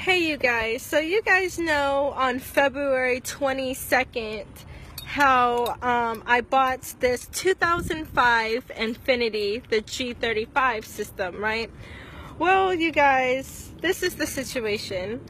Hey, you guys. So, you guys know on February 22nd how um, I bought this 2005 Infiniti, the G35 system, right? Well, you guys, this is the situation.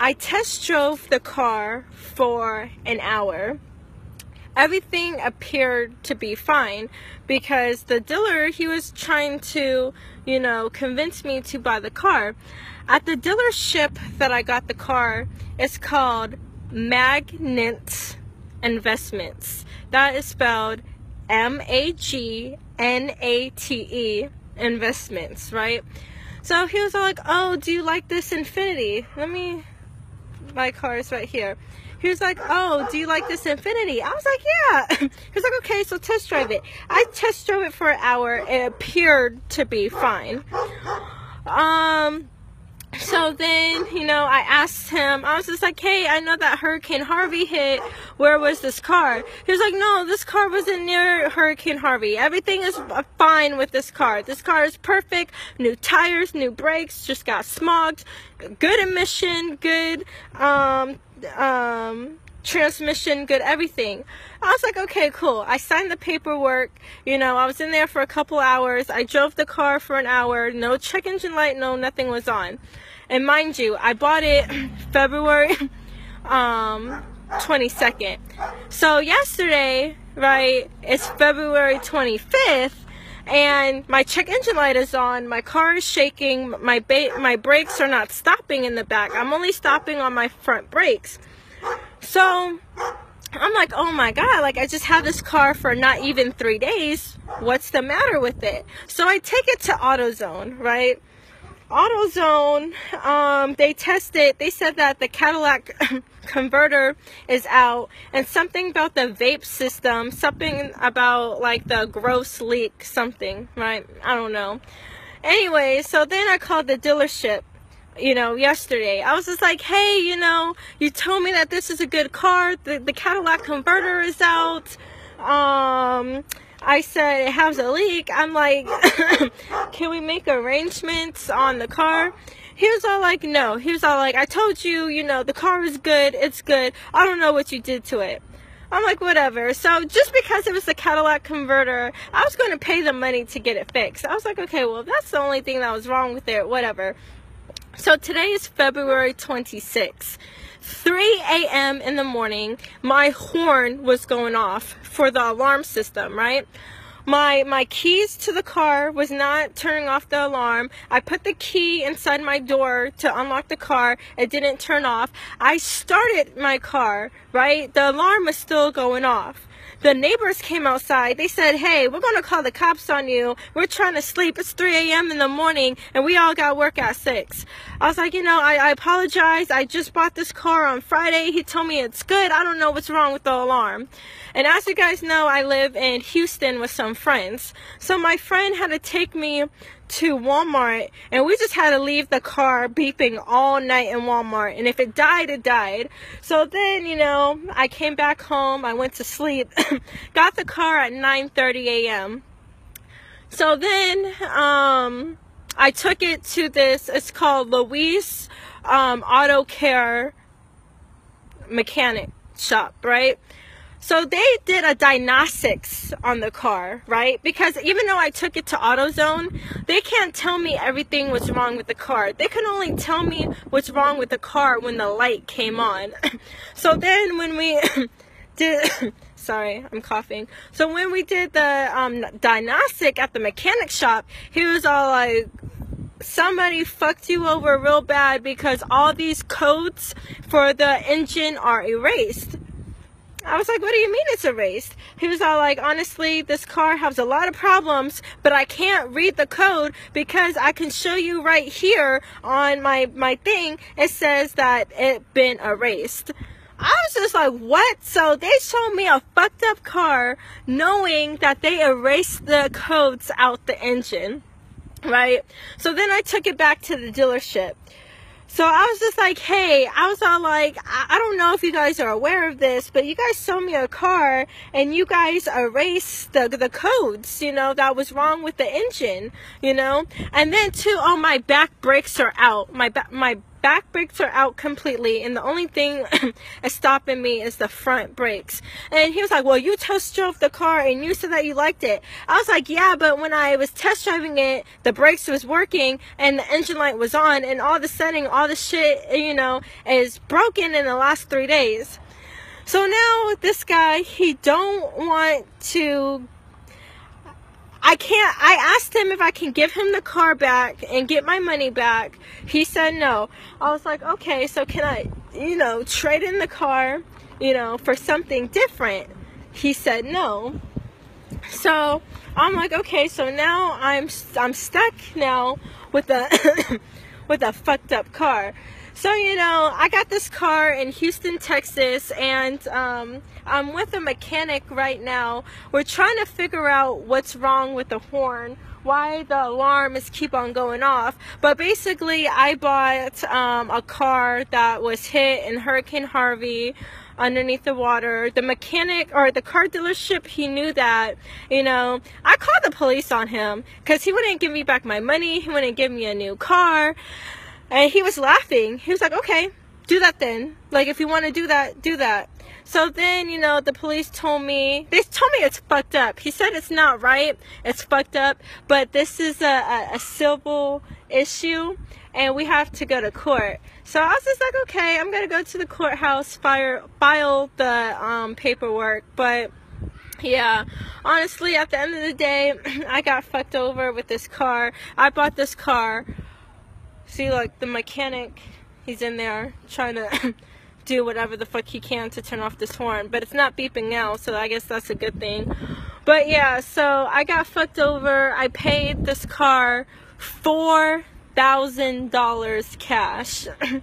I test drove the car for an hour everything appeared to be fine because the dealer he was trying to you know convince me to buy the car at the dealership that i got the car it's called magnate investments that is spelled m-a-g-n-a-t-e investments right so he was all like oh do you like this Infiniti? let me my car is right here he was like, "Oh, do you like this Infiniti?" I was like, "Yeah." He was like, "Okay, so test drive it." I test drove it for an hour. It appeared to be fine. Um. So then, you know, I asked him, I was just like, hey, I know that Hurricane Harvey hit. Where was this car? He was like, no, this car wasn't near Hurricane Harvey. Everything is fine with this car. This car is perfect. New tires, new brakes, just got smogged. Good emission, good, um, um, transmission, good everything. I was like, okay, cool. I signed the paperwork. You know, I was in there for a couple hours. I drove the car for an hour. No check engine light, no, nothing was on. And mind you, I bought it February um, 22nd. So yesterday, right, it's February 25th and my check engine light is on. My car is shaking. My ba- my brakes are not stopping in the back. I'm only stopping on my front brakes. So I'm like, oh my God, like I just had this car for not even three days. What's the matter with it? So I take it to AutoZone, right? AutoZone, um, they it. they said that the Cadillac converter is out and something about the vape system, something about like the gross leak, something, right? I don't know. Anyway, so then I called the dealership you know, yesterday. I was just like, hey, you know, you told me that this is a good car. The, the Cadillac converter is out. Um, I said it has a leak. I'm like, can we make arrangements on the car? He was all like, no. He was all like, I told you, you know, the car is good. It's good. I don't know what you did to it. I'm like, whatever. So just because it was the Cadillac converter, I was going to pay the money to get it fixed. I was like, okay, well, that's the only thing that was wrong with it. Whatever. So today is February 26th. 3 a.m. in the morning, my horn was going off for the alarm system, right? My my keys to the car was not turning off the alarm. I put the key inside my door to unlock the car. It didn't turn off. I started my car, right? The alarm was still going off the neighbors came outside. They said, Hey, we're going to call the cops on you. We're trying to sleep. It's 3 a.m. in the morning and we all got work at 6. I was like, You know, I, I apologize. I just bought this car on Friday. He told me it's good. I don't know what's wrong with the alarm. And as you guys know, I live in Houston with some friends. So my friend had to take me to Walmart and we just had to leave the car beeping all night in Walmart and if it died it died so then you know I came back home I went to sleep got the car at 9:30 a.m. so then um I took it to this it's called Louise um, Auto Care mechanic shop right so they did a diagnostics on the car, right? Because even though I took it to AutoZone, they can't tell me everything was wrong with the car. They can only tell me what's wrong with the car when the light came on. so then when we did sorry, I'm coughing. So when we did the um, diagnostic at the mechanic shop, he was all like, somebody fucked you over real bad because all these codes for the engine are erased. I was like, what do you mean it's erased? He was all like, honestly, this car has a lot of problems, but I can't read the code because I can show you right here on my, my thing. It says that it been erased. I was just like, what? So they showed me a fucked up car knowing that they erased the codes out the engine. Right? So then I took it back to the dealership. So I was just like, hey, I was all like, I, don't know if you guys are aware of this, but you guys sold me a car and you guys erased the, the codes, you know, that was wrong with the engine, you know? And then too, oh, my back brakes are out. My, my back brakes are out completely, and the only thing is stopping me is the front brakes. And he was like, Well, you test drove the car and you said that you liked it. I was like, Yeah, but when I was test driving it, the brakes was working and the engine light was on, and all a sudden, all the shit, you know, is broken in the last three days. So now this guy, he don't want to I can't I asked him if I can give him the car back and get my money back. He said no. I was like, "Okay, so can I, you know, trade in the car, you know, for something different?" He said no. So, I'm like, "Okay, so now I'm I'm stuck now with a with a fucked up car." So, you know, I got this car in Houston, Texas, and um, I'm with a mechanic right now. We're trying to figure out what's wrong with the horn, why the alarm is keep on going off. But basically, I bought um, a car that was hit in Hurricane Harvey underneath the water. The mechanic or the car dealership, he knew that. You know, I called the police on him because he wouldn't give me back my money. He wouldn't give me a new car. And he was laughing. He was like, okay, do that then. Like, if you want to do that, do that. So then, you know, the police told me, they told me it's fucked up. He said it's not right, it's fucked up, but this is a, a, a civil issue and we have to go to court. So I was just like, okay, I'm going to go to the courthouse, fire, file the um, paperwork, but yeah honestly at the end of the day i got fucked over with this car i bought this car See, like, the mechanic, he's in there trying to do whatever the fuck he can to turn off this horn. But it's not beeping now, so I guess that's a good thing. But yeah, so I got fucked over. I paid this car $4,000 cash.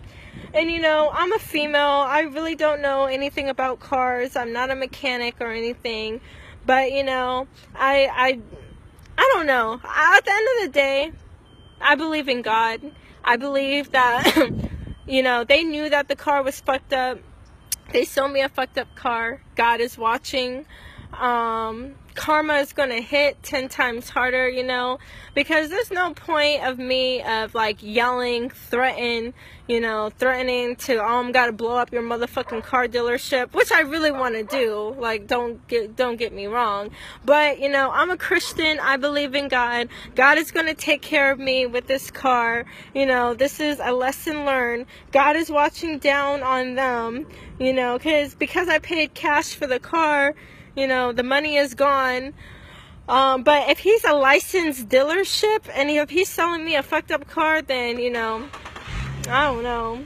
and you know, I'm a female. I really don't know anything about cars. I'm not a mechanic or anything. But you know, I I I don't know. At the end of the day, I believe in God. I believe that, you know, they knew that the car was fucked up. They sold me a fucked up car. God is watching. Um, karma is going to hit 10 times harder, you know, because there's no point of me of like yelling, threaten, you know, threatening to, oh, I'm got to blow up your motherfucking car dealership, which I really want to do. Like, don't get, don't get me wrong. But, you know, I'm a Christian. I believe in God. God is going to take care of me with this car. You know, this is a lesson learned. God is watching down on them, you know, cause, because I paid cash for the car, you know, the money is gone. Um, but if he's a licensed dealership and if he's selling me a fucked up car, then, you know, I don't know.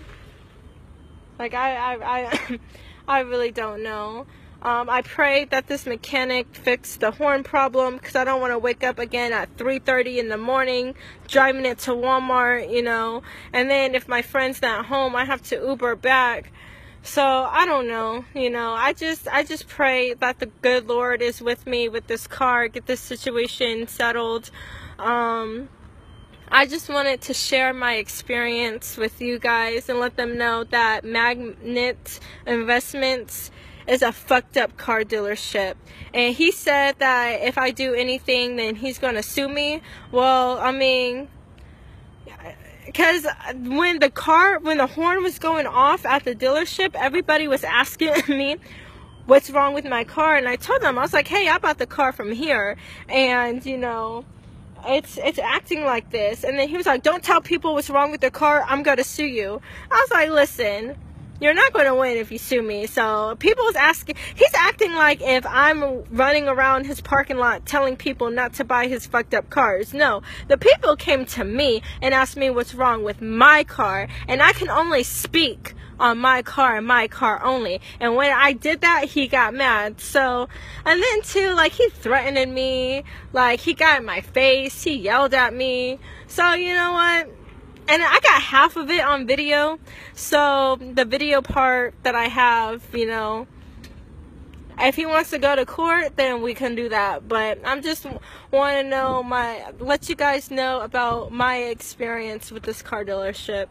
Like, I, I, I, I really don't know. Um, I pray that this mechanic fix the horn problem because I don't want to wake up again at 3.30 in the morning driving it to Walmart, you know. And then if my friend's not home, I have to Uber back. So I don't know, you know. I just I just pray that the good Lord is with me with this car, get this situation settled. Um, I just wanted to share my experience with you guys and let them know that Magnate Investments is a fucked up car dealership. And he said that if I do anything, then he's going to sue me. Well, I mean, because uh, when the car when the horn was going off at the dealership everybody was asking me what's wrong with my car? And i told them i was like hey i bought the car from here. And you know it's it's acting like this. And then he was like don't tell people what's wrong with the car. I'm gonna sue you. I was like listen you're not going to win if you sue me. So people's asking, he's acting like if I'm running around his parking lot telling people not to buy his fucked up cars. No, the people came to me and asked me what's wrong with my car, and I can only speak on my car and my car only. And when I did that, he got mad. So, and then too, like he threatened me, like he got in my face, he yelled at me. So, you know what? And I got half of it on video. So the video part that I have, you know, if he wants to go to court, then we can do that. But I'm just want to know my, let you guys know about my experience with this car dealership.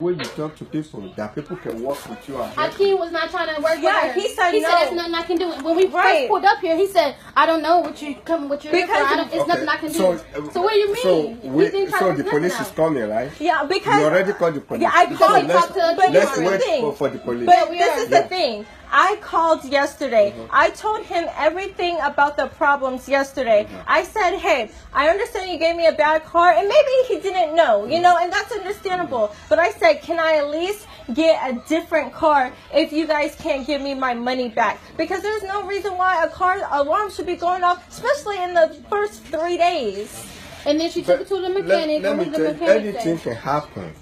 When you talk to people, that people can work with you. and help was not trying to work Yeah, with her. he said he no. said there's nothing I can do. When we Right. first pulled up here, he said, "I don't know what you coming, with you're here for. Because- I don't, it's nothing I can do." So, uh, what do you mean? So, He we, didn't try so the police nothing is out. coming, right? Yeah, because You already called the police. Yeah, I So called- let's, to- but let's the wait for, for the police. But we this are. is the thing. I called yesterday. Mm-hmm. I told him everything about the problems yesterday. Mm-hmm. I said, hey, I understand you gave me a bad car, and maybe he didn't know, you mm-hmm. know, and that's understandable. But I said, can I at least get a different car if you guys can't give me my money back? Because there's no reason why a car alarm should be going off, especially in the first three days. And then she took But it to the mechanic. let what me the tell you, mechanic anything say? can happen.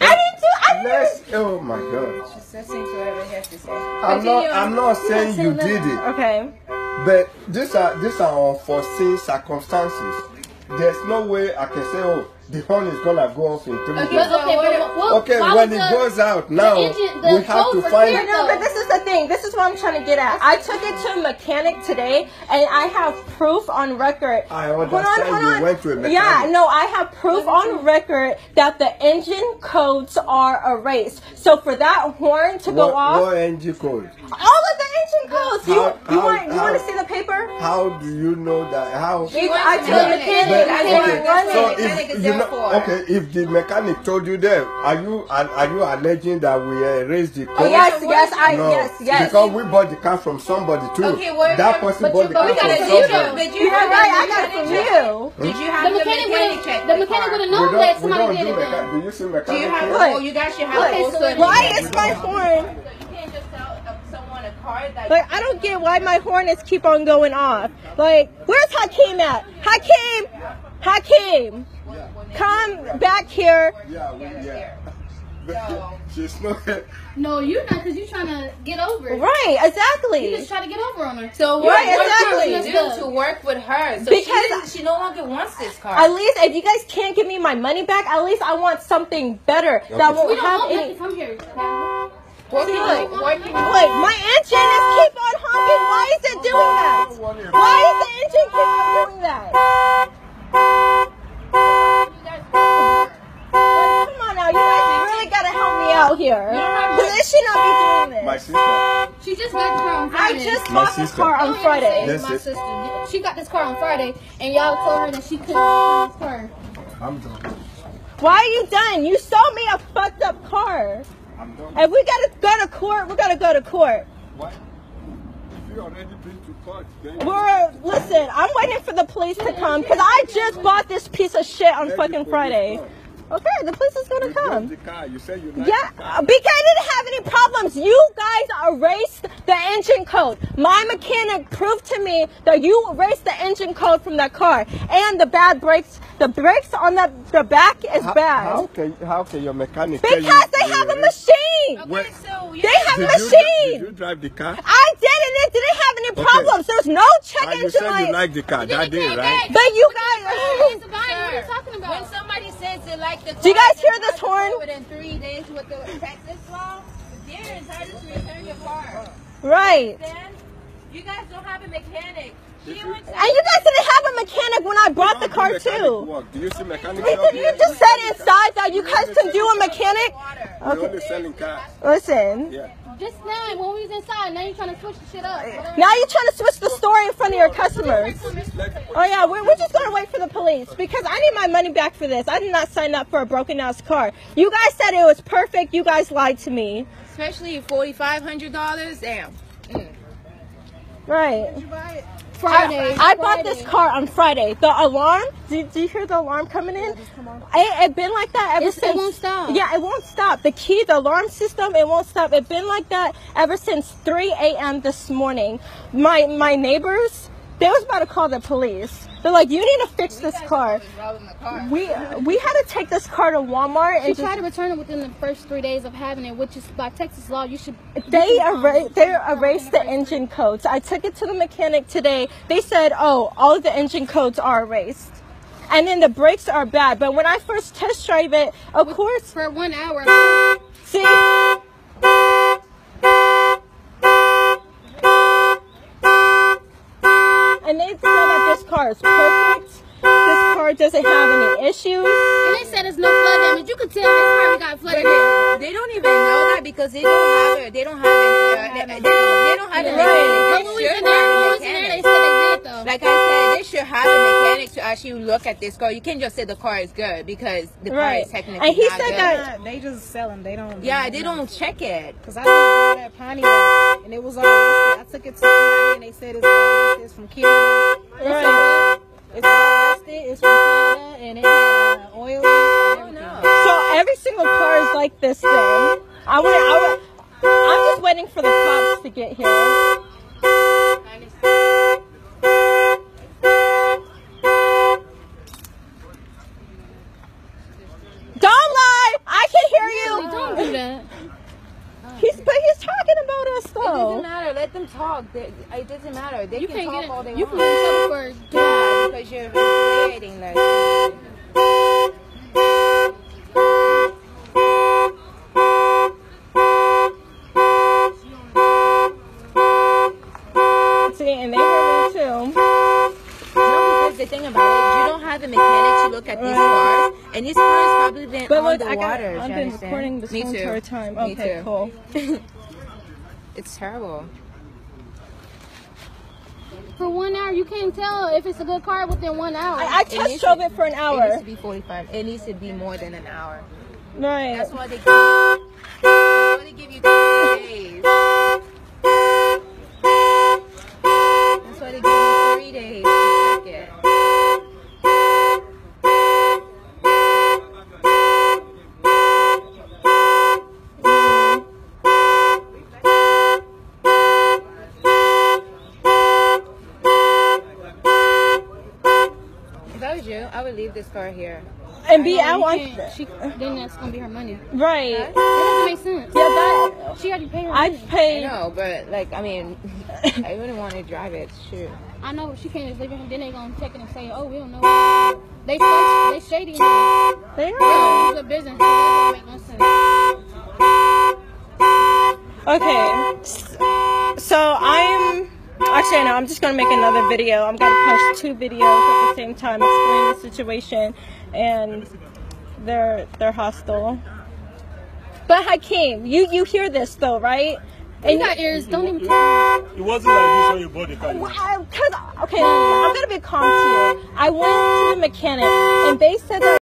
I didn't do. I didn't. Let's, oh my God. Listening to whatever he has to say. I'm not, I'm not saying you did it. Okay. But these are these are unforeseen circumstances. There's no way I can say, oh, the horn is gonna go off in three Okay, days. But, okay, but what, Okay, when was it the- goes out now, engine- we have to codes are find. clear. No, but this is the thing. This is what I'm trying to get at. I took it to a mechanic today, and I have proof on record. I Hold understand you went to a mechanic. Yeah, no, I have proof on record that the engine codes are erased. So for that horn to go off, what engine code? all of the engine codes. You, How- you how- want you how- want to see the paper? How do you know that? How? If I went told the the mechanic, mechanic. I Okay, didn't okay, so it. mechanic if is you know, for? okay, if the mechanic told you that, are you are, are you alleging that we uh, erased the oh, code? Oh yes, what yes, I No, yes, yes. because we bought the car from somebody too. Okay, what- that person but bought the but car we from gotta But see you, somebody. but you You're have right. I got it from you. Hmm? Did you have the, mechanic mechanic check the the mechanic would have known that we somebody don't did it. Do you see Do you have? here? Oh, you guys should have Look, also a why is my horn? So you can't just tell uh, someone a car that. Like I don't get why my hornets keep on going off. Like where's Hakeem at? Hakeem, Hakeem, come back here. Yeah, we, yeah. So- She's not. No, you're not, because you're trying to get over it. Right, exactly. You exactly. just try to get over on her. So what, Right, what exactly. can we do to work with her? So Because- she, she no longer wants this car. At least if you guys can't give me my money back, at least I want something better that We won't don't have want any. nothing from here. What can Look. you, what can you Look, my engine is keep on honking. Why is it doing that? Why is the engine keep on doing that? Like, come on now, you guys really gotta help me out here. Because they should not be doing this. My sister. She just got the car on I just My bought this car on oh, Friday. Yes, my it- sister. She got this car on Friday, and y'all told her that she couldn't drive this car. I'm done. Why are you done? You sold me a fucked up car. If we gotta go to court, we gotta go to court. What? If you already been to court, then We're listen. I'm waiting for the police to come because I just bought this piece of shit on fucking Friday. Come. Okay, the police is gonna You come. the car. You said you like Yeah, the car. because I didn't have any problems. You guys erased the engine code. My mechanic proved to me that you erased the engine code from that car and the bad brakes. The brakes on the the back is How, bad how can how can your mechanic tell you because they have a machine. What- so you They have a Did you, machine. did you drive the car? I did and didn't have any Okay. problems. There's no check you engine said you light. like the car that did, right? But you guys, It's a. What are you talking about? When somebody says they like the car, Do you guys hear this horn? Within three days with the Texas law, they're entitled to return your car. right. Then you guys don't have a mechanic. She went to And you guys didn't have a mechanic when I brought the car do mechanic too. work? Do you see mechanic Listen, you here? just said inside that you guys can do a mechanic. water. We're Okay. only selling cars. Listen. Yeah. Just now, when we was inside, now you're trying to switch the shit up. Now you're trying to switch the story in front of your customers. Oh yeah, we're, we're just gonna wait for the police because I need my money back for this. I did not sign up for a broken ass car. You guys said it was perfect. You guys lied to me. Especially forty five hundred dollars. Damn. Mm. Right. Friday. I bought this car on Friday. The alarm. Did, did you hear the alarm coming in? It, it been like that ever It's- it since. won't stop. Yeah, it won't stop. The key, the alarm system, it won't stop. It's been like that ever since 3 a.m. this morning. My my neighbors, they was about to call the police. They're like, you need to fix this car. We we had to take this car to Walmart She and tried just, to return it within the first three days of having it, which is by Texas law. You should. they erased they erased the engine codes. I took it to the mechanic today. They said, oh, all of the engine codes are erased. And then the brakes are bad. But when I first test drive it, of course, For one hour. see. And they said that this car is perfect. This car doesn't have any issues. And they said it's no flood damage. You could tell this car got flooded. in. They don't even know that because they don't have it. They don't have it. Uh, they, they, don't, they don't have a But mechanic. when They we should was in there, when we have was a they said they did though. Like I said, they should have a mechanic to actually look at this car. You can't just say the car is good because the car Right. is technically And he not said good. that- They just sell them. They don't. Yeah, they don't check it. Cause I just bought that Pontiac and it was all. I took it to somebody and they said it's all. It's from Canada. Right. It's all rusted. It's from Canada and it had uh, oil. Oh no. So every single car is like this thing. I want. I wa- I'm just waiting for the cops to get here. Don't lie. I can hear you. Don't do that. He's but he's talking about us It doesn't though. matter. Let them talk. They, it doesn't matter. They You can can't talk get all they you want. can get in for yeah, because you're infuriating like. See, and they hear me too. No, because the thing about it, you don't have a mechanic to look at these uh-huh. cars, and these cars probably been But on look, the I got. water. I've been understand? recording this Me entire time. Me Okay, cool. It's terrible. For one hour, you can't tell if it's a good car within one hour. I, I It test needs drove to- it for an hour. It needs to be 45. It needs to be more than an hour. Right. That's why they give you. They give you three days. That's why they give you three days to check it. If I was you, I would leave this car here. And be out You on. can't- she, then that's gonna be her money. Right. That doesn't make sense. Yeah, that. She already paid her I money. I paid. know, but like, I mean, I wouldn't want to drive it. Shoot. I know she can't just leave it. Then they gonna check it and say, "Oh, we don't know." what to do." They they shady. here. They It's are. a business. So that don't make no sense. Okay. So I'm. Actually, no. I'm just gonna make another video. I'm gonna post two videos at the same time, explain the situation, and they're they're hostile. But Hakeem, you you hear this though, right? You got ears. Don't even tell. It wasn't like this when you bought the car. Well, Cause okay, I'm gonna be calm to you. I went to the mechanic and they said that